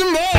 some more.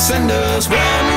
Send us round